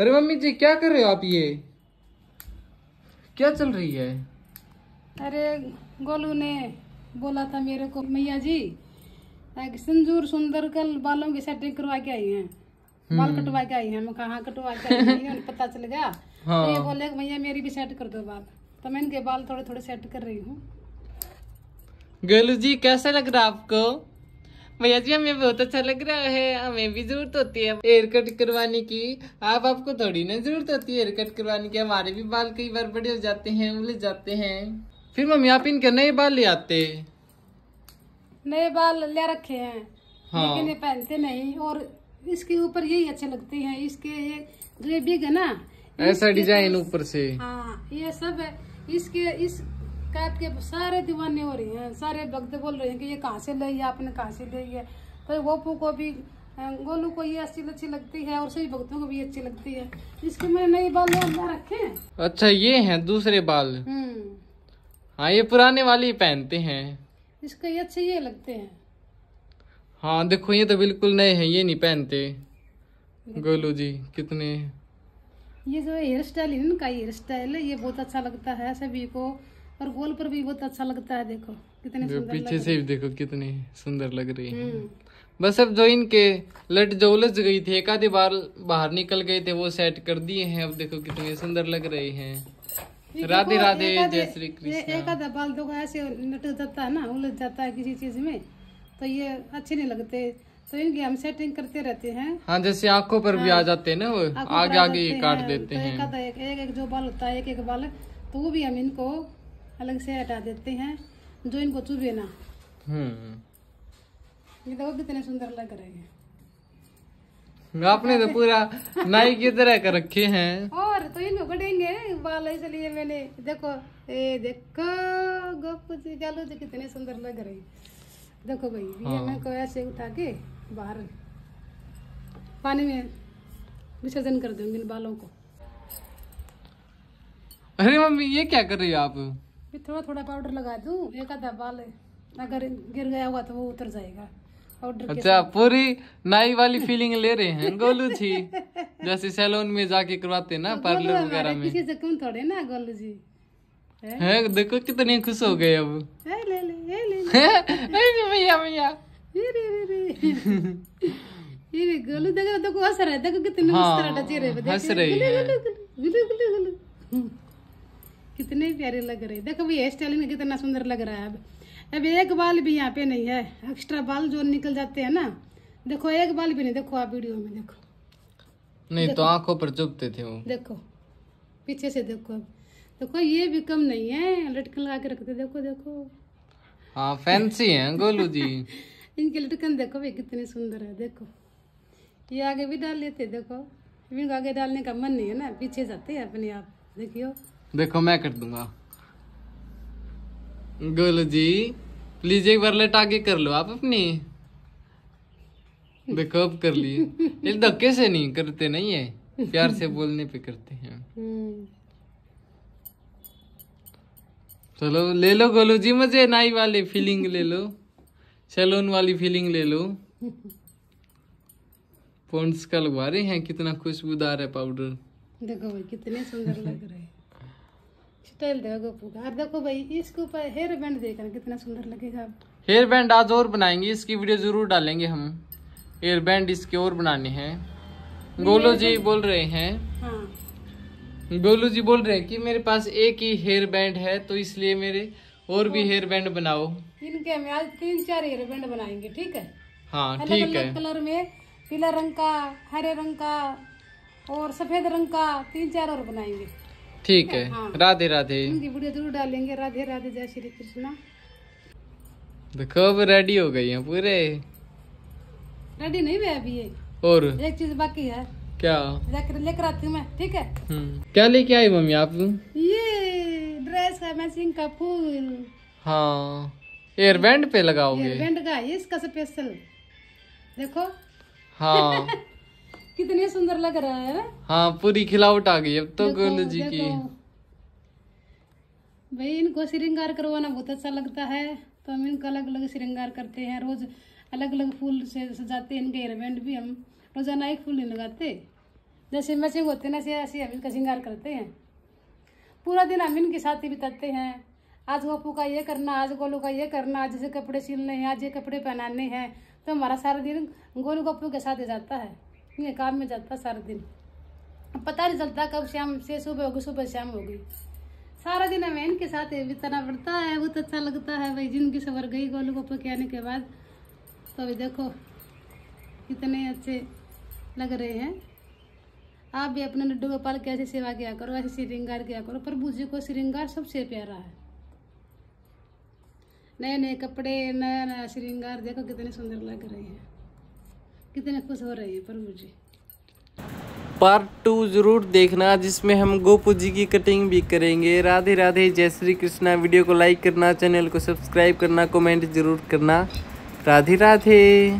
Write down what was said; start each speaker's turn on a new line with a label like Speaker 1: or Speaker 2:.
Speaker 1: अरे मम्मी जी क्या कर रहे हो आप ये? क्या चल रही है?
Speaker 2: अरे गोलू ने बोला था मेरे को मैया जी एक सिंदूर सुंदर कल बालों की सेटिंग करवा के आई हैं। बाल कटवा के आई हैं मैं कहाँ कटवा के आई हैं पता चल गया।
Speaker 1: हाँ।
Speaker 2: तो ये बोले मैया मेरी भी सेट कर दो बाल। तो मैं इनके बाल थोड़े थोड़े सेट कर रही हूँ।
Speaker 1: गोलू जी कैसा लग रहा है आपको? भैया जी हमें बहुत अच्छा लग रहा है। हमें भी ज़रूरत होती है हेयर कट करवाने की। आप आपको थोड़ी ना ज़रूरत होती है हेयर कट करवाने की। हमारे भी बाल कई बार बड़े हो जाते हैं उलझ जाते हैं। फिर मम्मी आप इनके नए बाल ले आते?
Speaker 2: नए बाल ले रखे हैं।
Speaker 1: हाँ।
Speaker 2: लेकिन ये पहनते नहीं। और इसके ऊपर यही अच्छे लगते हैं। इसके ये जो बिग है ना
Speaker 1: ऐसा डिज़ाइन ऊपर से।
Speaker 2: हाँ ये सब है। इसके इस कैप के सारे दीवाने हो रहे हैं सारे भक्त बोल रहे हैं कि ये कहाँ से ली है आपने कहाँ से ली है तो गोपू को भी गोलू को ये अच्छी अच्छी लगती है और सभी भक्तों को भी अच्छी लगती है। इसके मैंने नई बाल रखे हैं?
Speaker 1: अच्छा ये हैं दूसरे बाल।
Speaker 2: हम्म।
Speaker 1: हाँ ये पुराने वाले ही पहनते हैं।
Speaker 2: इसके ये अच्छे ये लगते हैं।
Speaker 1: हाँ देखो ये तो बिल्कुल नए हैं ये नहीं पहनते। गोलू जी कितने।
Speaker 2: ये जो हेयर स्टाइल है इनका हेयर स्टाइल ये बहुत अच्छा लगता है सभी को। और गोल पर भी बहुत अच्छा लगता है देखो। कितने सुंदर
Speaker 1: पीछे से भी देखो कितनी सुंदर लग रही है।
Speaker 2: हम्म।
Speaker 1: बस अब जो इनके लट जो उलझ गई थी एक आधे बार बाहर निकल गए थे वो सेट कर दिए हैं। अब देखो कितने सुंदर लग रहे हैं। राधे राधे जय श्री कृष्ण
Speaker 2: एक आधा बाल देखो ऐसे लटक जाता है ना उलझ जाता है किसी चीज़ में तो ये अच्छे नहीं लगते। तो इनकी हम सेटिंग करते रहते हैं।
Speaker 1: हाँ जैसे आँखों पर भी आ जाते हैं ना वो आगे आगे काट देते
Speaker 2: तो
Speaker 1: हैं।
Speaker 2: एक एक जो बाल होता है एक एक बाल तो वो भी हम इनको अलग से हटा देते हैं जो इनको चुभे ना।
Speaker 1: हम्म।
Speaker 2: ये देखो कितने सुंदर लग रहे हैं।
Speaker 1: आपने तो पूरा नाई की तरह कर रखे हैं।
Speaker 2: और तो इनको कटेंगे बाल इसलिए मैंने देखो ए देखो गोपू जी गालू जी कितने सुंदर लग रहे हैं। देखो भाई ये
Speaker 1: हाँ।
Speaker 2: मैं को ऐसे उठा के बाहर पानी में विसर्जन कर दूँगी इन बालों को।
Speaker 1: अरे मम्मी ये क्या कर रही हो आप?
Speaker 2: फिर थोड़ा थोड़ा पाउडर लगा दूँ एक आधा बाल अगर गिर गया होगा तो वो उतर जाएगा।
Speaker 1: अच्छा पूरी नाई वाली फीलिंग ले रहे हैं गोलू जी। जैसे सैलून में जाके करवाते हैं ना पार्लर वगैरह में।
Speaker 2: किसी से कम थोड़े ना गोलू जी। है?
Speaker 1: है देखो कितने खुश हो गए अब।
Speaker 2: ले ले ले ले।
Speaker 1: भैया भैया।
Speaker 2: ये रे रे रे। रे गोलू देखो देखो हंस रहा है देखो कितने
Speaker 1: हाँ, हंस रही है।
Speaker 2: गुलू गुलू गुलू। कितने प्यारे लग रहे हैं। देखो भी हेयर स्टाइल कितना सुंदर लग रहा है अब। अब एक बाल भी यहाँ पे नहीं है एक्स्ट्रा बाल जो निकल जाते हैं ना। देखो एक बाल भी नहीं देखो आप वीडियो में देखो।
Speaker 1: नहीं देखो, तो आँखों पर चुभते थे वो।
Speaker 2: देखो पीछे से देखो अब। देखो ये भी कम नहीं है लटकन लगा के रखते देखो देखो।
Speaker 1: हाँ फैंसी है गोलू जी।
Speaker 2: इनके लटकन देखो भाई कितने सुंदर है देखो। ये आगे भी डाल लेते देखो। इनको आगे डालने का मन नहीं है ना पीछे जाते हैं अपने आप देखियो।
Speaker 1: देखो, मैं कर दूँगा। गोलू जी, प्लीज़ एक बार लट आगे कर लो आप अपनी। देखो, अब कर ली ये धक्के से नहीं, करते नहीं है। प्यार से बोलने पे करते हैं। चलो, ले लो गोलू जी मज़े नाई वाली फीलिंग ले लो। सैलून वाली फीलिंग ले लो। पॉन्ड्स का लगवा रहे हैं, कितना खुशबूदार है पाउडर
Speaker 2: देखो भाई, कितने सुंदर लग रहे हैं। स्टाइल देखो और देखो भाई इसके ऊपर हेयर बैंड देखना कितना सुंदर लगेगा।
Speaker 1: हेयर बैंड आज और बनाएँगे इसकी वीडियो ज़रूर डालेंगे हम। हेयर बैंड इसके और बनाने हैं। गोलू जी बोल रहे हैं।
Speaker 2: हाँ।
Speaker 1: गोलू जी बोल रहे हैं कि मेरे पास एक ही हेयर बैंड है तो इसलिए मेरे और भी हेयर बैंड बनाओ।
Speaker 2: इनके हम आज तीन चार हेयर बैंड बनाएँगे ठीक है?
Speaker 1: हाँ ठीक है।
Speaker 2: कलर में पीला रंग का हरे रंग का और सफ़ेद रंग का तीन चार और बनाएँगे।
Speaker 1: ठीक है।
Speaker 2: हाँ।
Speaker 1: राधे राधे।
Speaker 2: इनकी वीडियो ज़रूर डालेंगे। राधे राधे जय श्री कृष्णा।
Speaker 1: देखो अब रेडी हो गई हैं पूरे?
Speaker 2: रेडी नहीं हुआ अभी ये।
Speaker 1: और?
Speaker 2: एक चीज़ बाकी है।
Speaker 1: क्या?
Speaker 2: जाकर लेकर आती हूँ मैं ठीक है?
Speaker 1: हम्म। क्या लेके आई मम्मी आप?
Speaker 2: ये ड्रेस का मैचिंग का फूल।
Speaker 1: हाँ। हेयर बैंड पे लगाओगे?
Speaker 2: हेयर बैंड का है इसका स्पेशल देखो।
Speaker 1: हाँ।
Speaker 2: कितने सुंदर लग रहा है?
Speaker 1: हाँ पूरी खिलावट आ गई अब तो गोलू जी की।
Speaker 2: भाई इनको श्रृंगार करवाना बहुत अच्छा लगता है। तो हम इनको अलग अलग श्रृंगार करते हैं। रोज अलग अलग फूल से सजाते हैं इनके हेयर बैंड भी हम रोज़ाना एक फूल नहीं लगाते। जैसे मैचिंग होते हैं ऐसे ऐसे हम इनका श्रृंगार करते हैं। पूरा दिन हम इनके साथ ही बिताते हैं। आज गोपू का ये करना आज गोलू का ये करना आज जैसे कपड़े सिलने हैं आज ये कपड़े पहनाने हैं तो हमारा सारा दिन गोलू गप्पू के साथ ही जाता है। ये काम में जाता सारा दिन। पता नहीं चलता कब शाम से सुबह होगी, सुबह शाम होगी। सारा दिन हमें इनके साथ ही बिताना पड़ता है, बहुत अच्छा लगता है। भाई, ज़िंदगी सवर गई गोलू गप्पू के आने के बाद। तो अभी देखो कितने अच्छे लग रहे हैं। आप भी अपने लड्डू गोपाल की ऐसी सेवा किया करो, ऐसे श्रृंगार किया करो। प्रभु जी को श्रृंगार सबसे प्यारा है। नए नए कपड़े नया नया श्रृंगार, देखो कितने सुंदर लग रहे हैं। कितने खुश हो रहे हैं प्रभु जी
Speaker 1: पार्ट टू ज़रूर देखना, जिसमें हम गोपू जी की कटिंग भी करेंगे। राधे राधे, जय श्री कृष्णा। वीडियो को लाइक करना चैनल को सब्सक्राइब करना कमेंट ज़रूर करना। राधे राधे।